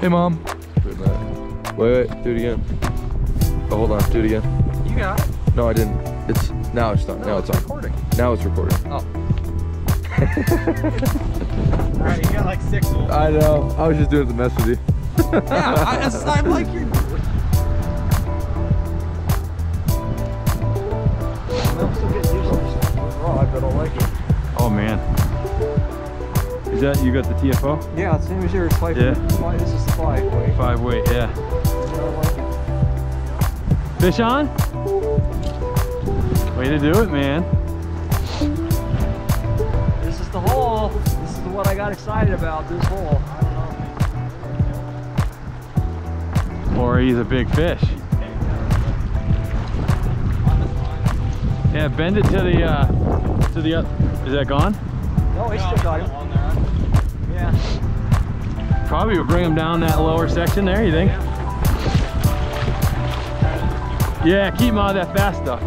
Hey, mom. Wait, wait, wait, do it again. Oh, hold on, do it again. You got it. No, I didn't. It's now it's done. No, now it's, on. recording. Now it's recording. Oh. All right, you got like six of them. I know. I was just doing it to mess with you. yeah, I, I'm like your. Is that you got the TFO? Yeah, same as yours. Five. Yeah. Five, this is the five way. Five weight, yeah. I like it. Fish on? Way to do it, man. This is the hole. This is what I got excited about. This hole. I don't know. Or he's a big fish. Yeah, bend it to the uh to the up. Is that gone? No, he still got him. Yeah. Probably would bring him down that lower section there, you think? Yeah, keep him out of that fast stuff.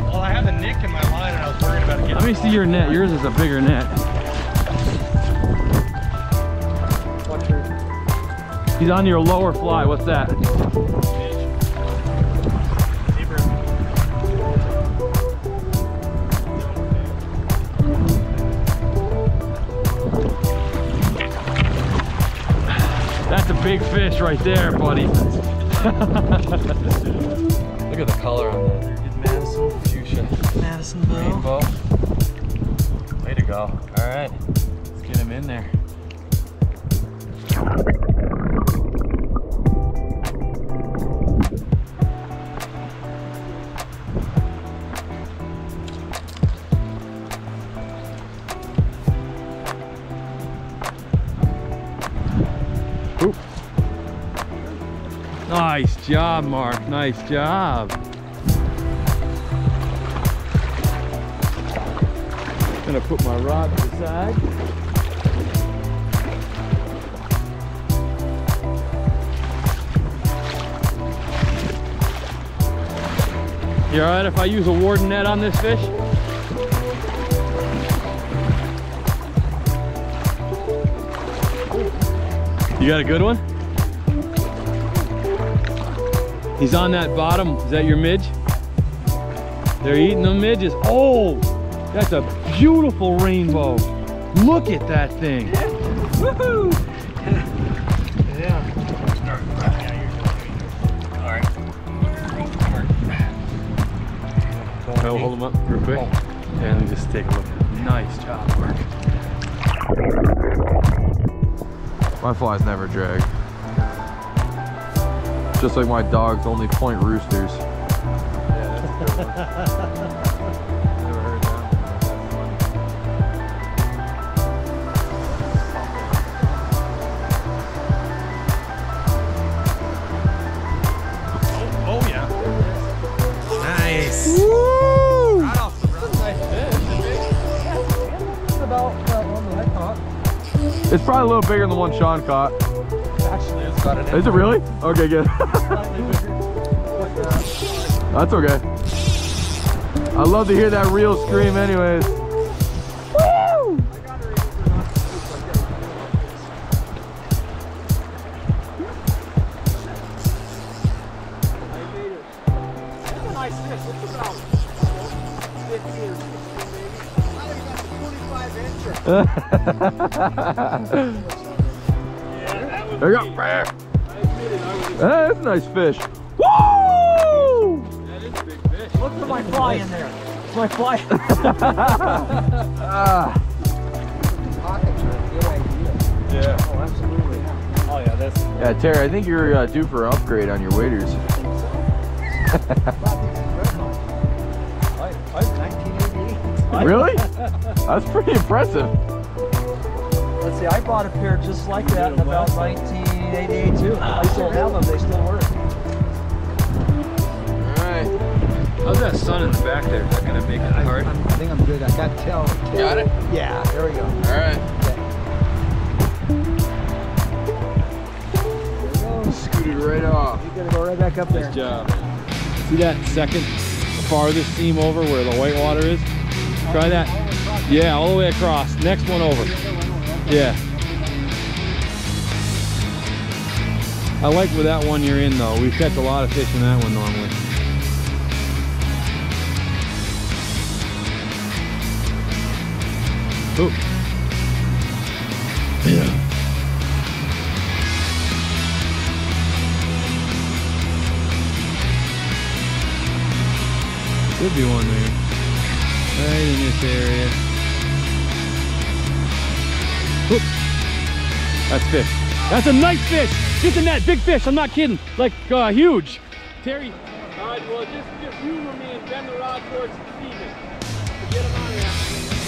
Well, I have a nick in my line and I was worried about getting Let me see your net. Yours is a bigger net. He's on your lower fly. What's that? That's a big fish right there, buddy. Look at the color on that. Madison fuchsia. Madisonville. Rainbow. Way to go. All right. Let's get him in there. Nice job, Mark. Nice job. Gonna put my rod to the side. You alright if I use a warden net on this fish? You got a good one? He's on that bottom. Is that your midge? They're eating the midges. Oh, that's a beautiful rainbow. Look at that thing. Woohoo! yeah. I'll hold them up real quick and just take a look. Nice job, Mark. My flies never drag. Just like my dogs only point roosters. Oh, oh yeah. Nice. Right off the run. About uh, that one that I caught. It's probably a little bigger than the one Sean caught. Actually, it's Is it really? Okay, good. That's okay. I love to hear that real scream anyways. Woo! nice fish. It's about 50 or 60 maybe. I think that's a 25 incher. There you go. That's a nice fish. Woo! Look for my fly in there. It's my fly. Ah, Pockets good idea. yeah. Oh, absolutely. Oh, yeah, that's. Yeah, Terry, I think you're uh, due for an upgrade on your waders. I, I'm 1988. Really? That's pretty impressive. Let's see, I bought a pair just like that in about 1988 too. I still have them, they still work. All right. How's that sun in the back there? Is that gonna make it hard? I'm, I think I'm good. I got tail. Got it? Yeah, there we go. All right. There we go. Scooted right off. You gotta go right back up there. Nice job. See that second farthest seam over where the white water is? Try that. Yeah, all the way across. Next one over. Yeah. I like where that one you're in though. We catch a lot of fish in that one normally. Ooh. Yeah. Could be one there. Right in this area. Oop. That's fish. That's a nice fish. Get the net. Big fish. I'm not kidding. Like uh, huge. Terry. All right. Well, just just humor me and bend the rod towards Steven. To get him on there.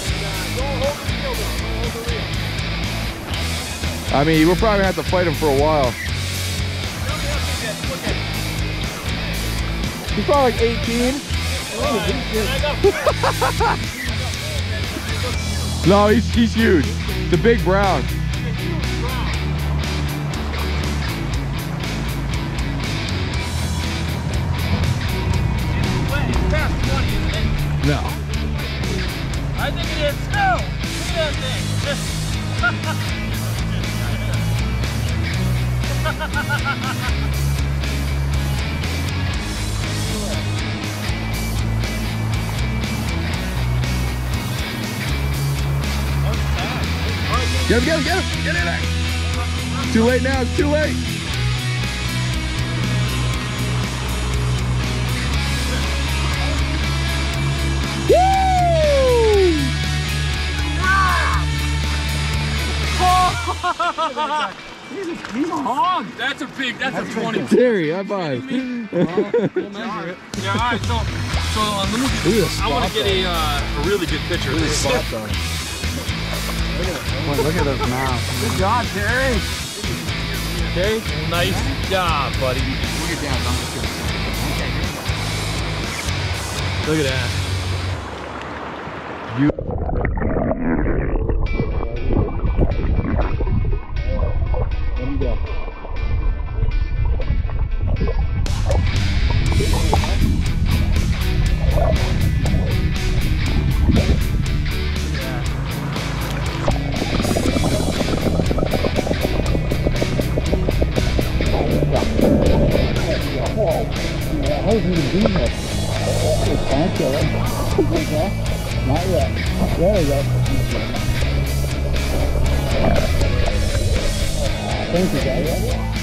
And, uh, don't hold the reel though. Don't hold the reel. I mean, we'll probably have to fight him for a while. He's probably like 18. No, he's, he's huge. The big brown. No. I think it is. Look at that thing. Get him, get him, get him. Get in there. Too late now. It's too late. Woo! That's a big. That's, a 20. Terry, high five. We'll measure it. Yeah. All right. So, so uh, let me I want to get a, uh, a really good picture of this. Look at those mouths. Good job, Terry. Okay. Nice job, buddy. Look at down. I'm just gonna. Look at that. Thank you, guys.